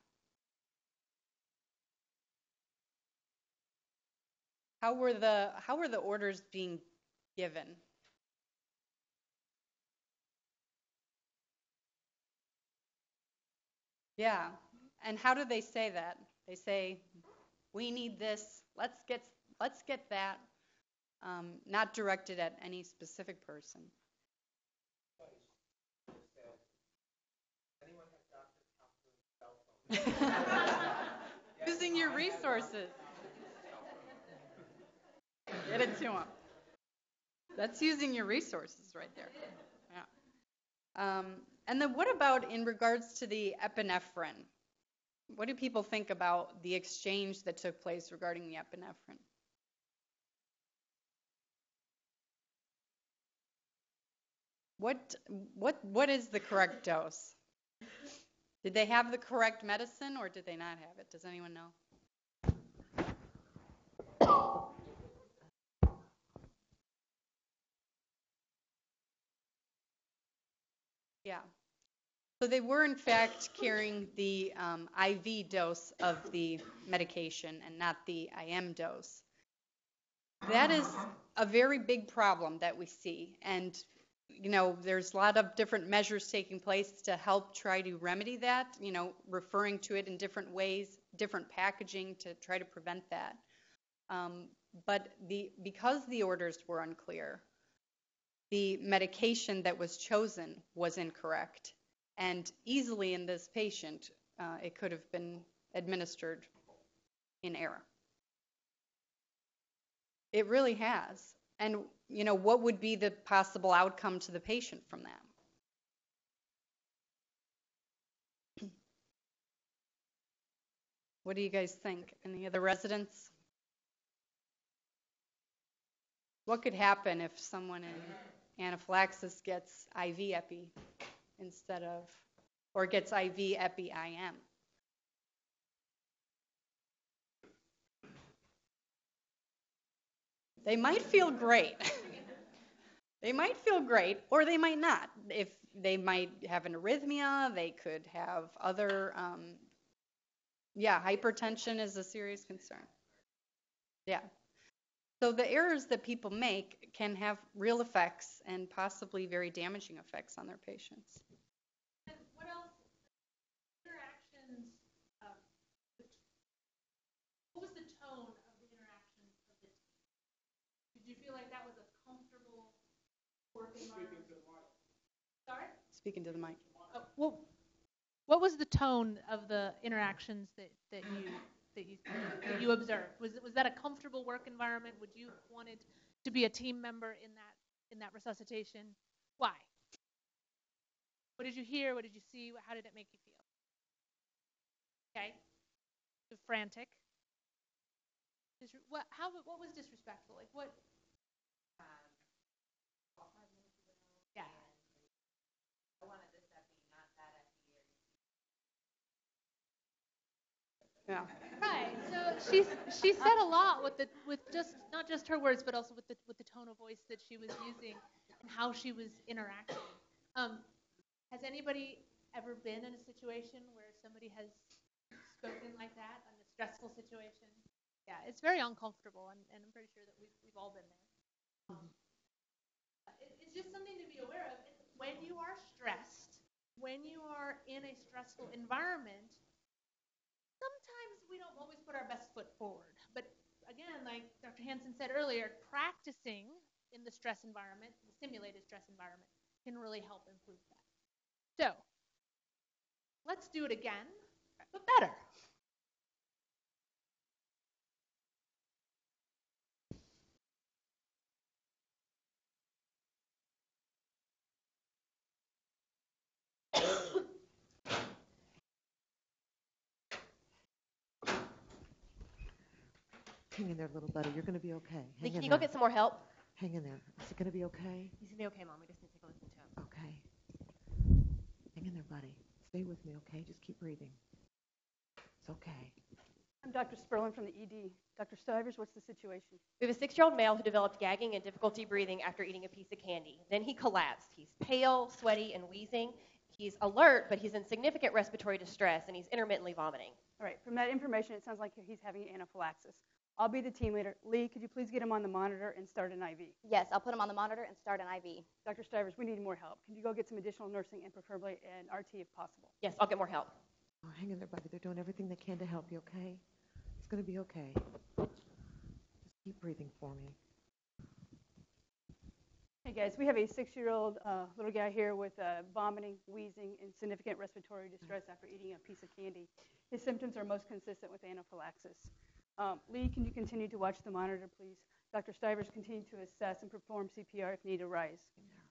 How were the how were the orders being given? Yeah. And how do they say that? They say, "We need this. Let's get let's get that." Um, not directed at any specific person. Using your resources. Get it to them. That's using your resources right there. Yeah. Um, and then what about in regards to the epinephrine? What do people think about the exchange that took place regarding the epinephrine? What what what is the correct dose? Did they have the correct medicine or did they not have it? Does anyone know? Yeah. So they were in fact carrying the um, IV dose of the medication and not the IM dose. That is a very big problem that we see. And, you know, there's a lot of different measures taking place to help try to remedy that, you know, referring to it in different ways, different packaging to try to prevent that. Um, but the because the orders were unclear, the medication that was chosen was incorrect. And easily in this patient, uh, it could have been administered in error. It really has. And, you know, what would be the possible outcome to the patient from that? What do you guys think? Any other residents? What could happen if someone in anaphylaxis gets IV epi instead of, or gets IV epi IM? They might feel great. they might feel great, or they might not. If they might have an arrhythmia, they could have other, um, yeah, hypertension is a serious concern. Yeah. So the errors that people make can have real effects and possibly very damaging effects on their patients. And what else? Interactions. Uh, what was the tone of the interactions of the team? Did you feel like that was a comfortable work environment? Sorry. Speaking to the mic. Uh, what, what was the tone of the interactions that, that you that you that you observed? Was was that a comfortable work environment? Would you wanted to be a team member in that in that resuscitation? Why? What did you hear? What did you see? How did it make you feel? Okay. frantic. Dis- what, how, what was disrespectful? Like what? Um, yeah. Yeah. She she said a lot with the with just not just her words, but also with the with the tone of voice that she was using and how she was interacting. Um, has anybody ever been in a situation where somebody has spoken like that in a stressful situation? Yeah, it's very uncomfortable, and, and I'm pretty sure that we've we've all been there. Um, it, it's just something to be aware of. When you are stressed, when you are in a stressful environment, sometimes we don't always put our best foot forward. But again, like Dr. Hanson said earlier, practicing in the stress environment, the simulated stress environment, can really help improve that. So, let's do it again, but better. Hang in there, little buddy. You're going to be okay. Lee, Hang can in you there. go get some more help? Hang in there. Is it going to be okay? He's gonna be okay, Mom. We just need to take a listen to him. Okay. Hang in there, buddy. Stay with me, okay? Just keep breathing. It's okay. I'm Dr. Sperlin from the ED. Dr. Stivers, what's the situation? We have a six-year-old male who developed gagging and difficulty breathing after eating a piece of candy. Then he collapsed. He's pale, sweaty, and wheezing. He's alert, but he's in significant respiratory distress, and he's intermittently vomiting. All right, from that information, it sounds like he's having anaphylaxis. I'll be the team leader. Lee, could you please get him on the monitor and start an IV? Yes, I'll put him on the monitor and start an IV. Dr. Stivers, we need more help. Can you go get some additional nursing and preferably an RT if possible? Yes, I'll get more help. Oh, hang in there, buddy. They're doing everything they can to help you, okay? It's going to be okay. Just keep breathing for me. Hey guys, we have a six-year-old uh, little guy here with uh, vomiting, wheezing, and significant respiratory distress after eating a piece of candy. His symptoms are most consistent with anaphylaxis. Um, Lee, can you continue to watch the monitor, please? Dr. Stivers, continue to assess and perform CPR if need arise.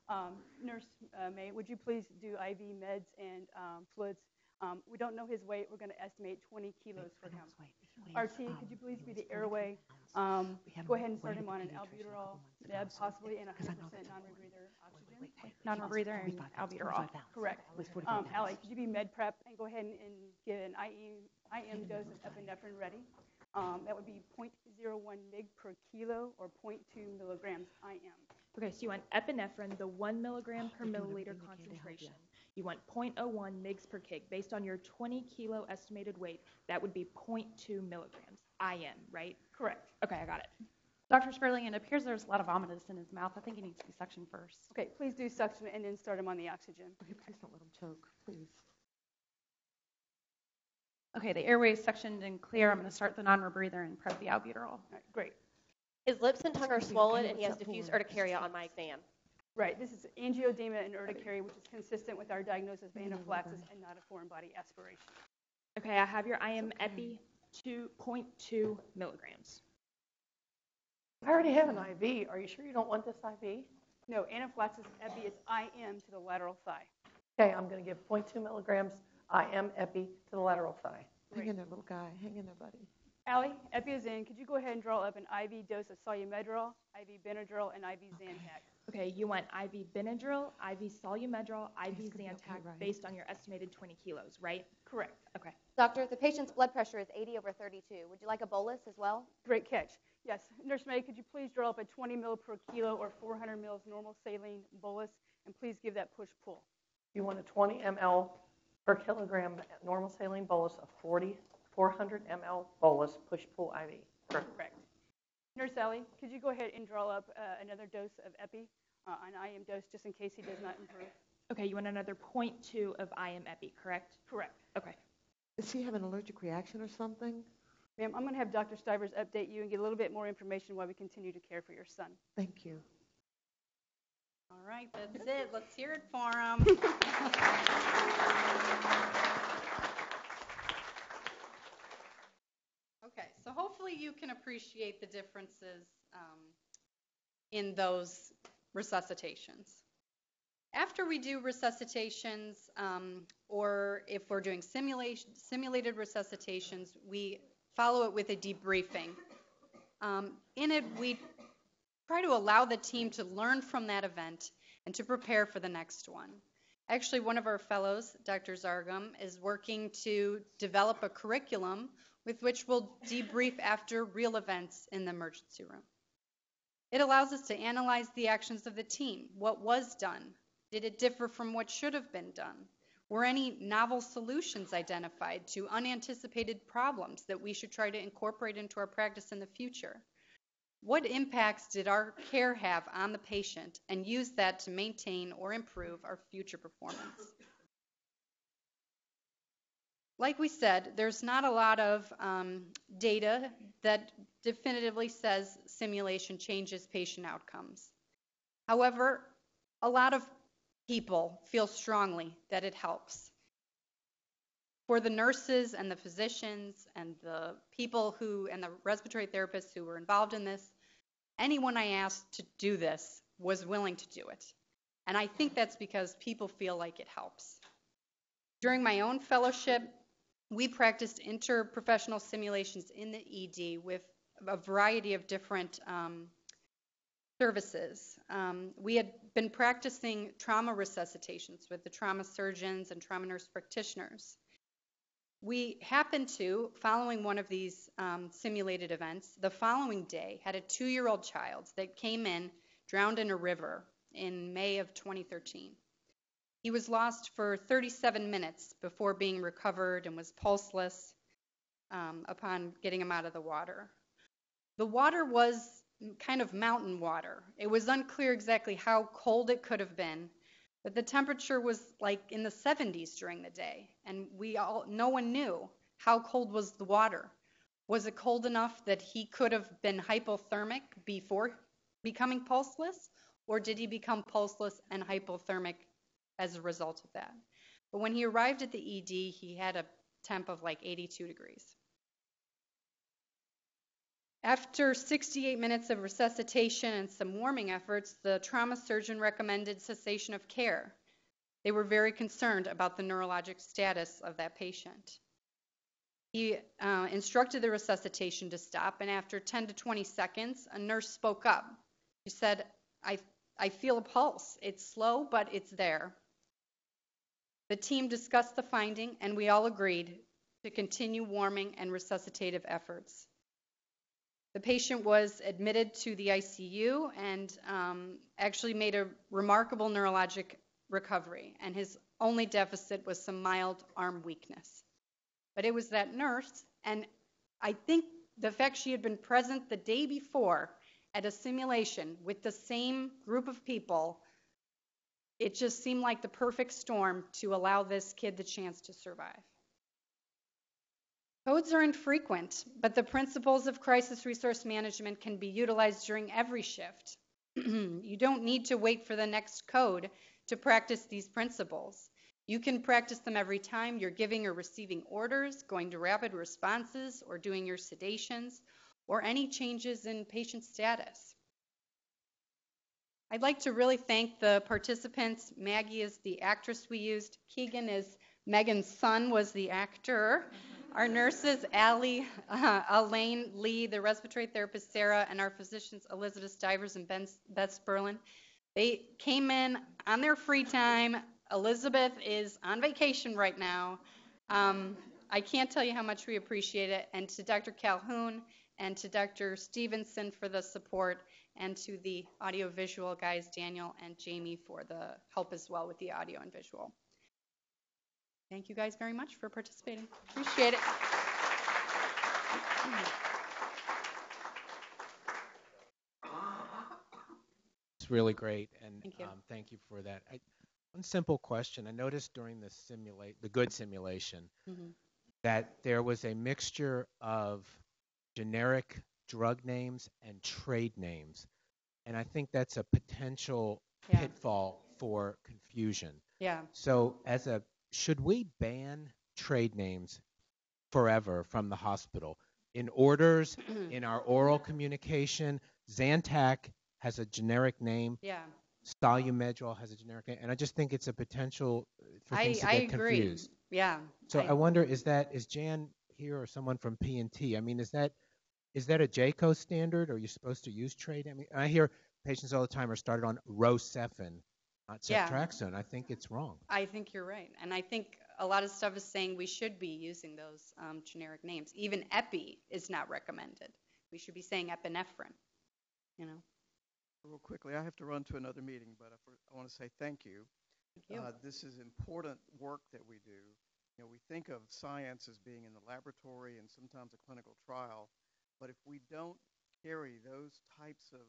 Um, Nurse uh, May, would you please do IV meds and um, fluids? Um, we don't know his weight. We're going to estimate 20 kilos for him. RT, could you please be the airway? Um, go ahead and start him on an albuterol, Deb, possibly, and 100% non-rebreather oxygen. Non-rebreather and albuterol. Correct. Um, Allie, could you be med prep and go ahead and, and get an IM, IM dose of epinephrine ready? Um, that would be 0.01 mg per kilo or 0.2 milligrams IM. Okay, so you want epinephrine, the one milligram per milliliter concentration. You want 0.01 mg per kg. Based on your 20 kilo estimated weight, that would be 0.2 milligrams IM, right? Correct. Okay, I got it. Dr. Sperling, it appears there's a lot of vomitus in his mouth. I think he needs to be suctioned first. Okay, please do suction and then start him on the oxygen. Okay, please don't let him choke, please. Okay, the airway is suctioned and clear. I'm going to start the non-rebreather and prep the albuterol. All right, great. His lips and tongue are swollen, and he has what's diffuse hold on. urticaria on my exam. Right, this is angioedema and urticaria, which is consistent with our diagnosis of anaphylaxis and not a foreign body aspiration. Okay, I have your IM epi 2.2 milligrams. I already have an IV. Are you sure you don't want this IV? No, anaphylaxis epi is IM to the lateral thigh. Okay, I'm going to give 0.2 milligrams IM epi to the lateral thigh. Hang in there, little guy. Hang in there, buddy. Allie, epi is in. Could you go ahead and draw up an IV dose of Solu-Medrol, IV Benadryl, and IV Zantac? Okay, you want IV Benadryl, IV Solu-Medrol, IV He's gonna okay, Zantac right? based on your estimated 20 kilos, right? Correct. Okay. Doctor, the patient's blood pressure is 80 over 32. Would you like a bolus as well? Great catch. Yes, Nurse May, could you please draw up a 20 mil per kilo or 400 mils normal saline bolus, and please give that push-pull. You want a 20 ml per kilogram normal saline bolus of 40, 400 ml bolus push-pull IV. Correct. Correct. Nurse Allie, could you go ahead and draw up uh, another dose of epi, uh, an IM dose, just in case he does not improve? Okay, you want another 0.2 of IM epi, correct? Correct. Okay. Does he have an allergic reaction or something? Ma'am, I'm going to have Dr. Stivers update you and get a little bit more information while we continue to care for your son. Thank you. All right, that's it. Let's hear it for him. Okay, so hopefully you can appreciate the differences um, in those resuscitations. After we do resuscitations, um, or if we're doing simulation, simulated resuscitations, we follow it with a debriefing. Um, in it, we try to allow the team to learn from that event and to prepare for the next one. Actually, one of our fellows, Dr. Zargum, is working to develop a curriculum with which we'll debrief after real events in the emergency room. It allows us to analyze the actions of the team. What was done? Did it differ from what should have been done? Were any novel solutions identified to unanticipated problems that we should try to incorporate into our practice in the future? What impacts did our care have on the patient and use that to maintain or improve our future performance? Like we said, there's not a lot of um, data that definitively says simulation changes patient outcomes. However, a lot of people feel strongly that it helps. For the nurses and the physicians and the people who, and the respiratory therapists who were involved in this, anyone I asked to do this was willing to do it. And I think that's because people feel like it helps. During my own fellowship, we practiced interprofessional simulations in the ED with a variety of different um, services. Um, we had been practicing trauma resuscitations with the trauma surgeons and trauma nurse practitioners. We happened to, following one of these um, simulated events, the following day had a two year old child that came in drowned in a river in May of 2013. He was lost for 37 minutes before being recovered and was pulseless um, upon getting him out of the water. The water was kind of mountain water. It was unclear exactly how cold it could have been, but the temperature was like in the 70s during the day, and we all no one knew how cold was the water. Was it cold enough that he could have been hypothermic before becoming pulseless, or did he become pulseless and hypothermic as a result of that. But when he arrived at the ED, he had a temp of like 82 degrees. After 68 minutes of resuscitation and some warming efforts, the trauma surgeon recommended cessation of care. They were very concerned about the neurologic status of that patient. He uh, instructed the resuscitation to stop, and after 10 to 20 seconds, a nurse spoke up. She said, I, I feel a pulse. It's slow, but it's there. The team discussed the finding, and we all agreed to continue warming and resuscitative efforts. The patient was admitted to the ICU and um, actually made a remarkable neurologic recovery, and his only deficit was some mild arm weakness. But it was that nurse, and I think the fact she had been present the day before at a simulation with the same group of people it just seemed like the perfect storm to allow this kid the chance to survive. Codes are infrequent, but the principles of crisis resource management can be utilized during every shift. you don't need to wait for the next code to practice these principles. You can practice them every time you're giving or receiving orders, going to rapid responses, or doing your sedations, or any changes in patient status. I'd like to really thank the participants. Maggie is the actress we used. Keegan is Megan's son was the actor. Our nurses, Allie, uh, Elaine, Lee, the respiratory therapist, Sarah, and our physicians, Elizabeth Stivers and ben, Beth Sperlin, they came in on their free time. Elizabeth is on vacation right now. Um, I can't tell you how much we appreciate it. And to Dr. Calhoun and to Dr. Stevenson for the support and to the audiovisual guys, Daniel and Jamie, for the help as well with the audio and visual. Thank you guys very much for participating. Appreciate it. It's really great, and thank you, um, thank you for that. I, one simple question: I noticed during the simulate, the good simulation, mm-hmm. that there was a mixture of generic drug names and trade names. And I think that's a potential yeah. pitfall for confusion. Yeah. So as a should we ban trade names forever from the hospital? In orders, in our oral communication, Zantac has a generic name. Yeah. Solu-Medrol has a generic name, and I just think it's a potential uh, for things I, to get I agree. confused. Yeah. So I, I, wonder, is that is Jan here or someone from P and T. I mean, is that is that a JCAHO standard? Or are you supposed to use trade? I mean, I hear patients all the time are started on Rocephin, not Yeah. ceftriaxone. I think it's wrong. I think you're right. And I think a lot of stuff is saying we should be using those um, generic names. Even epi is not recommended. We should be saying epinephrine, you know? Real quickly, I have to run to another meeting, but I, I want to say thank you. Thank you. Uh, this is important work that we do. You know, we think of science as being in the laboratory and sometimes a clinical trial, but if we don't carry those types of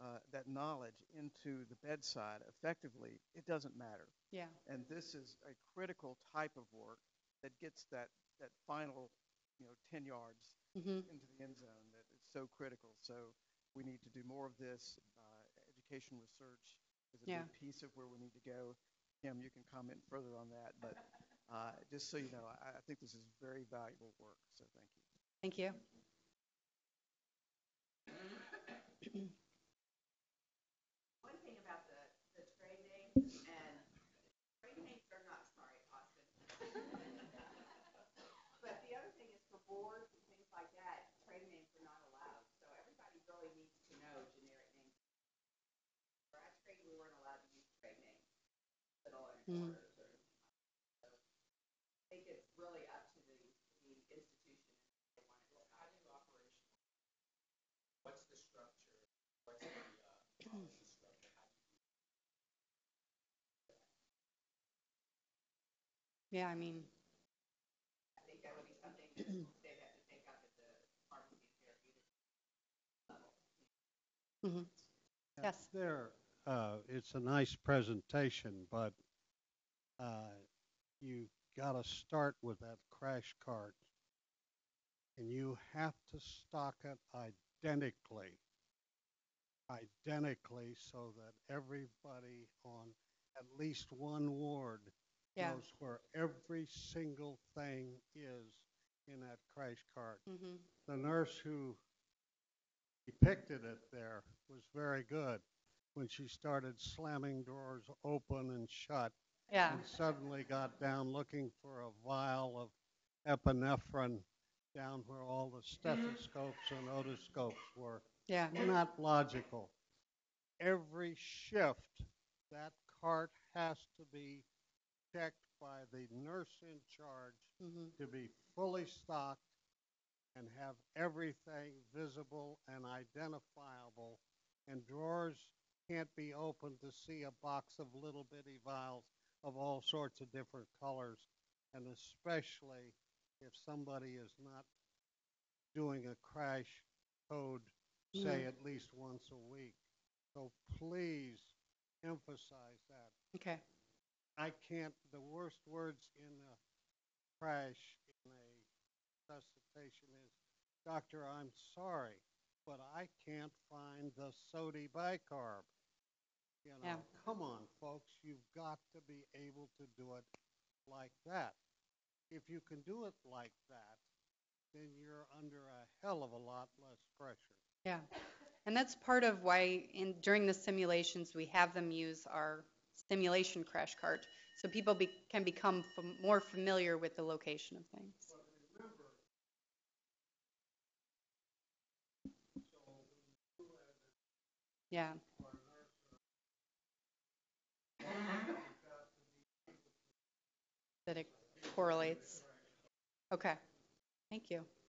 uh, that knowledge into the bedside effectively, it doesn't matter. Yeah. And this is a critical type of work that gets that that final, you know, 10 yards Mhm. into the end zone that is so critical. So we need to do more of this. Uh, education research is a Yeah. big piece of where we need to go. Kim, you can comment further on that, but uh, just so you know, I, I think this is very valuable work. So thank you. Thank you. One thing about the, the trade names, and trade names are not smart, Austin. But the other thing is for boards and things like that, trade names are not allowed. So everybody really needs to know generic names. For our trade, we weren't allowed to use trade names. Little and Mm. quarters or anything like that. So I think it's really up to the, the institution. if they want to decide. What's the structure? What's the uh, policy structure? Yeah, I mean, I think that would be something that they'd have to take up at the pharmacy therapeutic level. Yes. There, uh, it's a nice presentation, but uh, you got to start with that crash cart, and you have to stock it identically, identically, so that everybody on at least one ward Yeah. knows where every single thing is in that crash cart. Mhm. The nurse who depicted it there was very good when she started slamming doors open and shut. Yeah. And suddenly got down looking for a vial of epinephrine down where all the stethoscopes and otoscopes were. Yeah. Not logical. Every shift, that cart has to be checked by the nurse in charge Mhm. to be fully stocked and have everything visible and identifiable. And drawers can't be opened to see a box of little bitty vials of all sorts of different colors. And especially if somebody is not doing a crash code, say Mhm. at least once a week. So please emphasize that. Okay. I can't, the worst words in a crash in a resuscitation is, Doctor, I'm sorry, but I can't find the sodi bicarb. You know, Yeah. come on, folks, you've got to be able to do it like that. If you can do it like that, then you're under a hell of a lot less pressure. Yeah. And that's part of why in during the simulations we have them use our simulation crash cart so people be, can become fam- more familiar with the location of things. Yeah. That it correlates. Okay. Thank you.